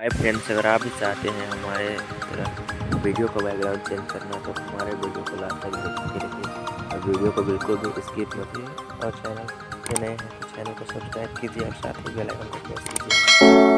Hi friends अगर आप भी चाहते हैं हमारे वीडियो का बैकग्राउंड चेंज करना तो हमारे वीडियो को लास्ट तक देखते रहिए और वीडियो को बिल्कुल भी स्किप मत कीजिए और चैनल के नए हैं तो चैनल को सब्सक्राइब कीजिए और साथ ही बेल आइकन को प्रेस कीजिए।